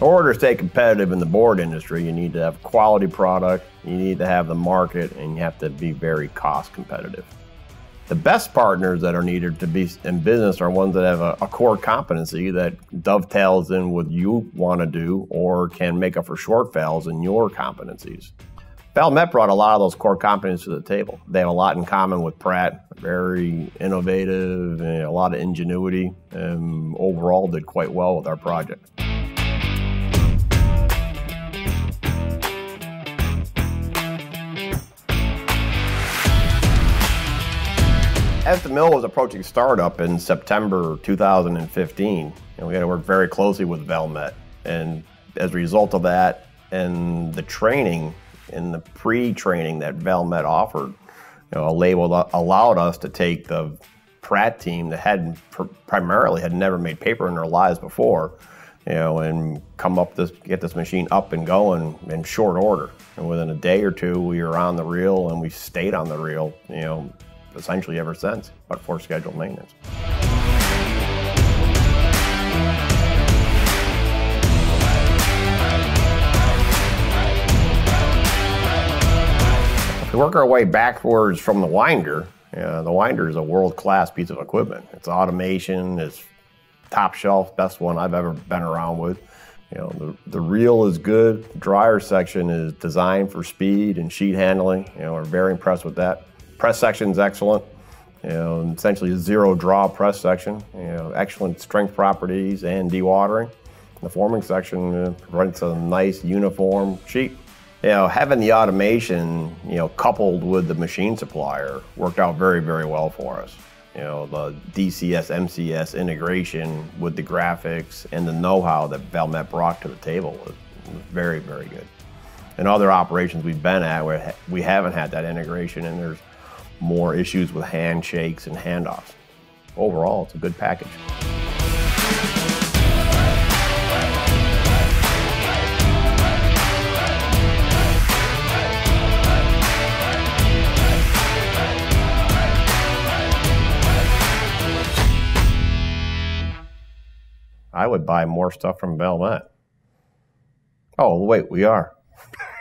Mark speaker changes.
Speaker 1: order to stay competitive in the board industry, you need to have quality product, you need to have the market, and you have to be very cost competitive. The best partners that are needed to be in business are ones that have a, a core competency that dovetails in what you want to do or can make up for shortfalls in your competencies. Valmet brought a lot of those core competencies to the table. They have a lot in common with Pratt, very innovative, and a lot of ingenuity, and overall did quite well with our project. As the mill was approaching startup in September 2015, you know, we had to work very closely with Valmet. And as a result of that and the training and the pre-training that Valmet offered, you know, a label allowed us to take the Pratt team that had primarily had never made paper in their lives before, you know, and come up this get this machine up and going in short order. And within a day or two, we were on the reel and we stayed on the reel, you know, essentially ever since, but for scheduled maintenance. We work our way backwards from the winder, the winder is a world-class piece of equipment. It's automation, it's top shelf, best one I've ever been around with. You know, the, the reel is good. The dryer section is designed for speed and sheet handling. You know, we're very impressed with that. Press section is excellent. You know, essentially a zero draw press section. You know, excellent strength properties and dewatering. The forming section uh, provides a nice uniform sheet. You know, having the automation, you know, coupled with the machine supplier worked out very, very well for us. You know, the DCS, MCS integration with the graphics and the know-how that Valmet brought to the table was, was very, very good. In other operations we've been at, where we haven't had that integration and there's more issues with handshakes and handoffs. Overall, it's a good package. I would buy more stuff from Valmet. Oh, wait, we are.